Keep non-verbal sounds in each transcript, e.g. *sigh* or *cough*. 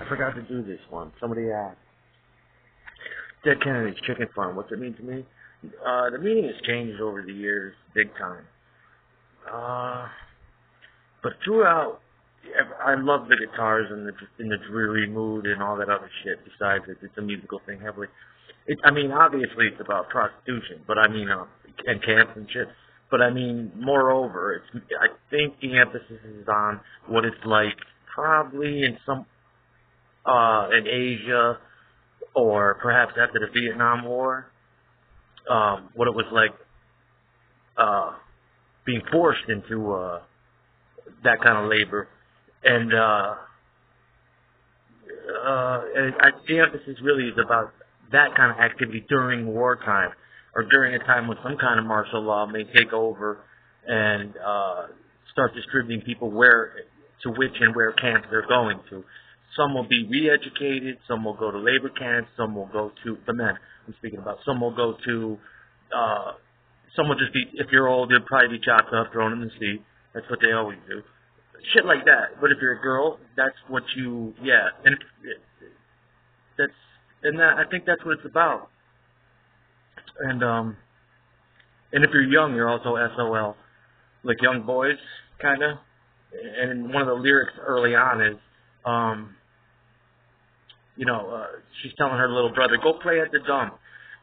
I forgot to do this one. Somebody asked. Dead Kennedy's Chicken Farm. What's it mean to me? Uh, the meaning has changed over the years, big time. Uh, but throughout, I love the guitars and the in the dreary mood and all that other shit. Besides it, it's a musical thing heavily. It, I mean, obviously it's about prostitution, but I mean, uh, and camps and shit. But I mean, moreover, it's I think the emphasis is on what it's like, probably in some uh in Asia or perhaps after the Vietnam War, um, what it was like uh being forced into uh that kind of labor and uh, uh, the emphasis really is about that kind of activity during wartime or during a time when some kind of martial law may take over and uh, start distributing people where to which and where camps they're going to. Some will be re-educated, some will go to labor camps, some will go to the men. I'm speaking about some will go to uh, some will just be if you're old, you'll probably be chopped up, thrown in the sea. That's what they always do shit like that. But if you're a girl, that's what you, yeah, and it, that's, and that, I think that's what it's about. And um, and if you're young, you're also SOL, like young boys, kind of. And one of the lyrics early on is, um, you know, uh, she's telling her little brother, "Go play at the dump.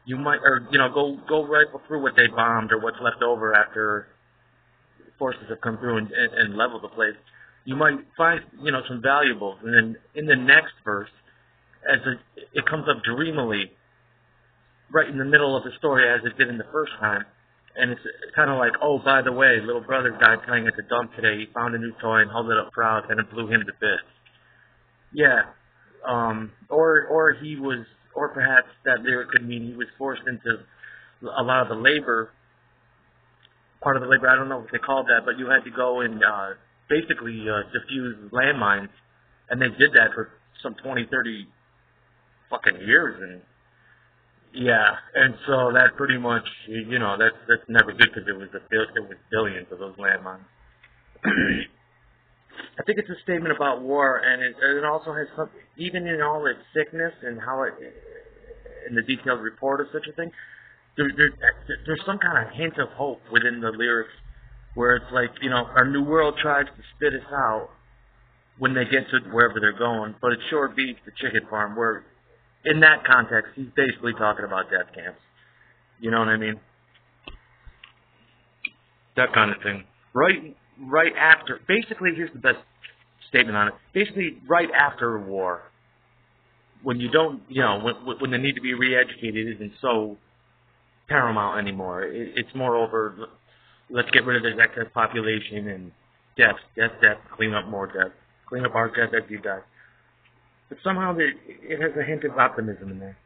You might, or you know, go go rifle through what they bombed or what's left over after forces have come through and, and, and leveled the place, you might find you know some valuables. And then in the next verse, as it, it comes up dreamily, right in the middle of the story as it did in the first time, and it's kind of like, oh, by the way, little brother died playing at the dump today. He found a new toy and held it up proud, and it blew him to bits. Yeah, um, or or he was, or perhaps that lyric could mean he was forced into a lot of the labor part of the labor. I don't know what they called that, but you had to go and uh, basically uh, diffuse landmines, and they did that for some 20, 30 fucking years, and yeah, and so that pretty much, you know, that's that's never good because it was a it was billions of those landmines. *clears throat* I think it's a statement about war, and it, it also has some, even in all its sickness and how it, in the detailed report of such a thing, there, there, there's some kind of hint of hope within the lyrics where it's like, you know, our new world tries to spit us out when they get to wherever they're going, but it sure beats the chicken farm where in that context he's basically talking about death camps. You know what I mean? That kind of thing. Right right after basically here's the best statement on it. Basically right after a war when you don't, you know, when when the need to be re-educated isn't so paramount anymore. It, it's more over, let's get rid of this excess population and death, death, death, clean up more death, clean up our death as you die. But somehow it, it has a hint of optimism in there.